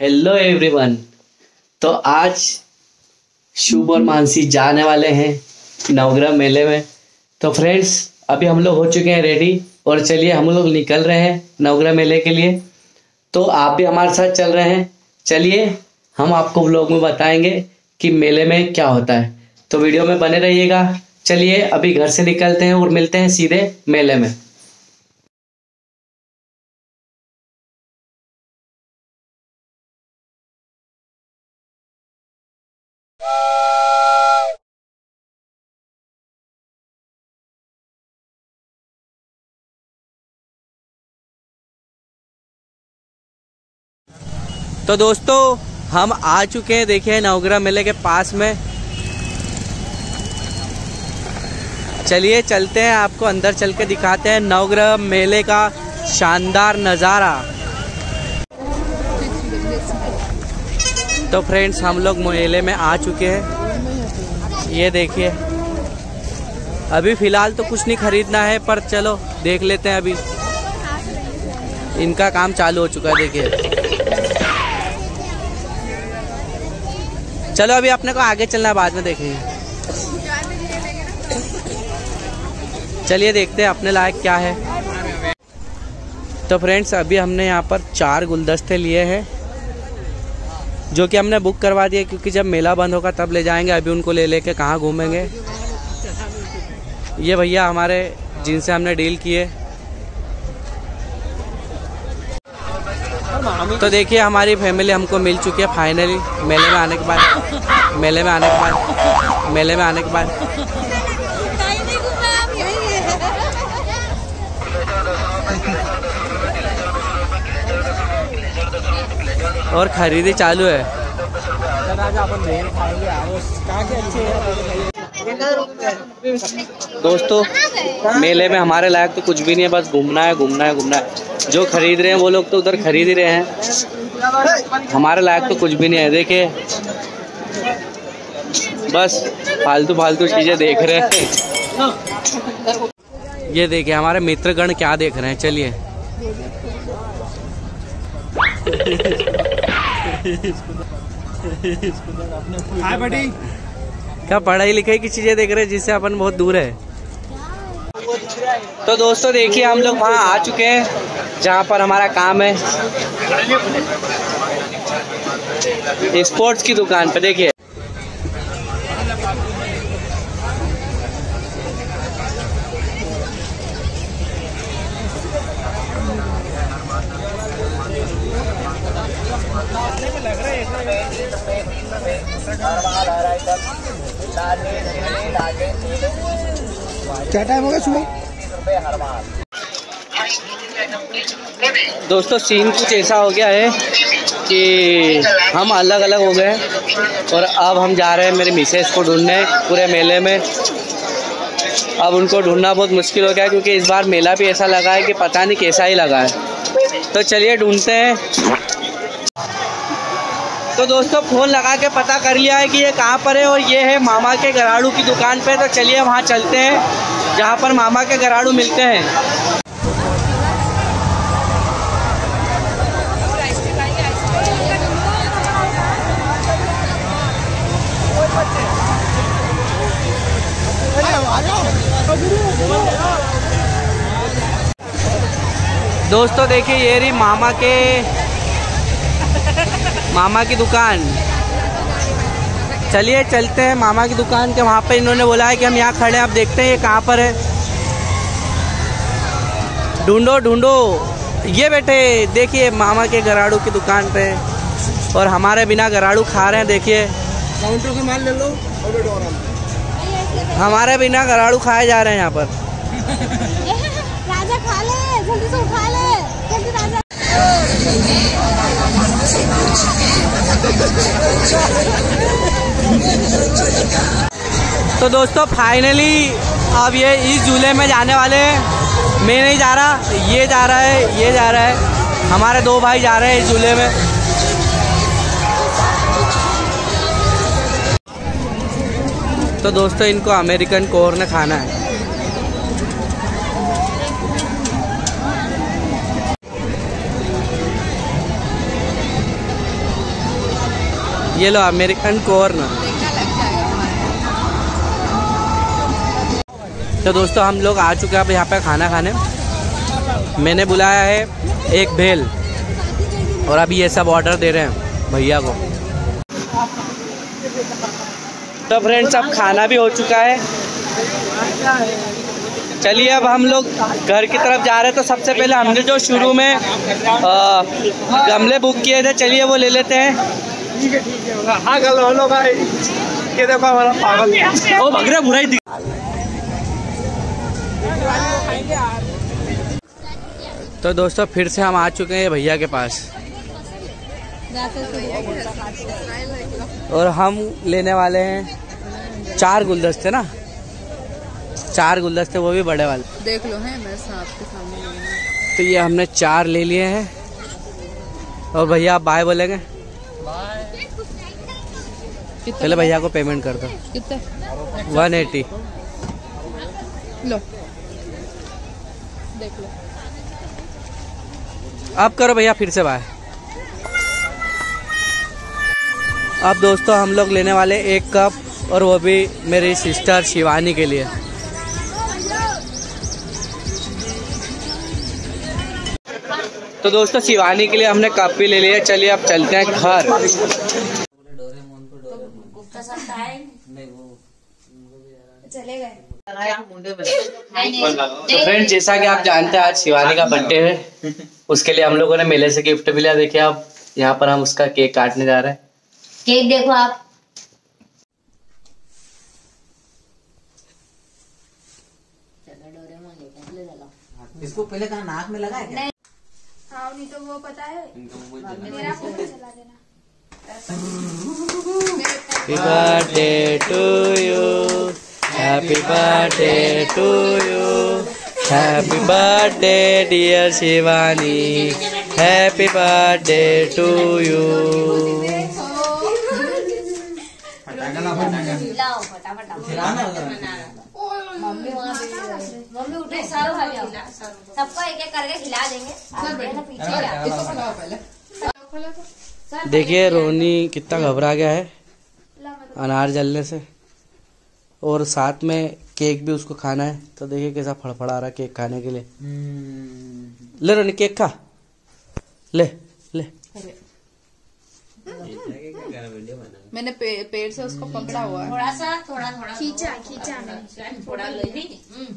Hello everyone तो आज शुभ और मानसी जाने वाले हैं नवग्रह मेले में। तो फ्रेंड्स अभी हम लोग हो चुके हैं रेडी और चलिए हम लोग निकल रहे हैं नवग्रह मेले के लिए। तो आप भी हमारे साथ चल रहे हैं। चलिए हम आपको ब्लॉग में बताएँगे कि मेले में क्या होता है। तो वीडियो में बने रहिएगा। चलिए अभी घर से निकलते हैं और मिलते हैं सीधे मेले में। तो दोस्तों, हम आ चुके हैं, देखिए, नवग्रह मेले के पास में। चलिए, चलते हैं, आपको अंदर चल के दिखाते हैं नवग्रह मेले का शानदार नज़ारा। तो फ्रेंड्स, हम लोग मेले में आ चुके हैं। ये देखिए, अभी फ़िलहाल तो कुछ नहीं खरीदना है, पर चलो, देख लेते हैं अभी। इनका काम चालू हो चुका है, देखिए। चलो, अभी अपने को आगे चलना है, बाद में देखेंगे। चलिए देखते हैं अपने लायक क्या है। तो फ्रेंड्स, अभी हमने यहाँ पर चार गुलदस्ते लिए हैं, जो कि हमने बुक करवा दिए, क्योंकि जब मेला बंद होगा तब ले जाएँगे, अभी उनको ले लेके कहाँ घूमेंगे। ये भैया हमारे, जिनसे हमने डील किए तो देखिए, हमारी फैमिली हमको मिल चुकी है फाइनली मेले में आने के बाद, मेले में आने के बाद, मेले में आने के बाद। और खरीदी चालू है। दोस्तों, मेले में हमारे लायक तो कुछ भी नहीं है, बस घूमना है घूमना है घूमना है। जो खरीद रहे हैं, वो लोग तो उधर खरीद ही रहे हैं। हमारे लायक तो कुछ भी नहीं है, देखिए। बस, फालतू फालतू चीज़ें देख रहे हैं। ये देखिए, हमारे मित्रगण क्या देख रहे हैं, चलिए। हाय बडी। क्या पढ़ाई लिखाई की चीज़ें देख रहे हैं जिससे अपन बहुत दूर है? तो दोस्तों देखिए, हम लोग वहाँ आ चुके हैं, जहाँ पर हमारा काम है। स्पोर्ट्स की दुकान पर, देखिए। क्या टाइम होगा सुबह? दोस्तों सीन कुछ ऐसा हो गया है कि हम अलग अलग हो गए और अब हम जा रहे हैं मेरे मिसेज को ढूँढने, पूरे मेले में। अब उनको ढूंढना बहुत मुश्किल हो गया है क्योंकि इस बार मेला भी ऐसा लगा है कि पता नहीं कैसा ही लगा है। तो चलिए ढूंढते हैं। तो दोस्तों, फ़ोन लगा के पता कर लिया है कि ये कहाँ पर है और ये है मामा के गराड़ू की दुकान पे। तो चलिए वहाँ चलते हैं, जहाँ पर मामा के गराड़ू मिलते हैं। दोस्तों, देखिए, ये रही मामा के मामा की दुकान। चलिए चलते हैं मामा की दुकान के वहाँ पे। इन्होंने बोला है कि हम यहाँ खड़े हैं अब देखते हैं ये कहाँ पर है। ढूंढो ढूंढो। ये बेटे देखिए मामा के गराड़ू की दुकान पे। और हमारे बिना गराड़ू खा रहे हैं देखिए। काउंटर से माल ले लो और हमारे बिना गराड़ू खाए जा रहे हैं यहाँ पर। तो दोस्तों फाइनली अब ये इस झूले में जाने वाले हैं। मैं नहीं जा रहा, ये जा रहा है, ये जा रहा है। हमारे दो भाई जा रहे हैं इस झूले में। तो दोस्तों, इनको अमेरिकन कोर ने खाना है। ये लो अमेरिकन कॉर्न तो दोस्तों हम लोग आ चुके हैं अब यहाँ पे खाना खाने। मैंने बुलाया है एक भेल और अभी ये सब ऑर्डर दे रहे हैं भैया को। तो फ्रेंड्स अब खाना भी हो चुका है। चलिए अब हम लोग घर की तरफ़ जा रहे हैं। तो सबसे पहले हमने जो शुरू में आ, गमले बुक किए थे चलिए वो ले लेते हैं। ठीक है ठीक है हाँ ये देखो हमारा पागल ओ भगरा बुराई दिख तो दोस्तों फिर से हम आ चुके हैं भैया के पास। और हम लेने वाले हैं चार गुलदस्ते ना? चार गुलदस्ते वो भी बड़े वाले। देख लो है आपके सामने। रही। तो ये हमने चार ले लिए हैं। और भैया आप बाय बोलेंगे? कितने चलो भैया को पेमेंट कर दो। कितने? वन एटी लो। देख लो। आप करो भैया फिर से बाय। अब दोस्तों हम लोग लेने वाले एक कप और वो भी मेरी सिस्टर शिवानी के लिए। तो दोस्तों शिवानी के लिए हमने कप भी ले लिया चलिए अब चलते हैं घर। तो फ्रेंड जैसा कि आप जानते हैं आज शिवानी का बर्थडे है। उसके लिए हम लोगों ने मेले से गिफ्ट भी लिया। देखिए अब यहाँ पर हम उसका केक काटने जा रहे हैं। केक देखो आप। इसको पहले कहा नाक में लगा है क्या? नहीं। हाँ नहीं तो वो पता है। मेरा फ़ोन चला देना। Happy birthday to you. Happy birthday to you. Happy birthday dear Shivani. Happy birthday to you. Mummy उठे सर सबको एक एक करके खिला देंगे आप देना पीछे इसको पहले देखिए रोनी कितना घबरा गया है अनार जलने से। और साथ में केक भी उसको खाना है। तो देखिए कैसा फड़फड़ा रहा है केक खाने के लिए। ले रोनी केक खा। ले ले। मैंने पे, पेड़ से उसको पकड़ा हुआ है। थोड़ा सा थोड़ा थोड़ा। खींचा खींचा। थोड़ा ले ली हम्म।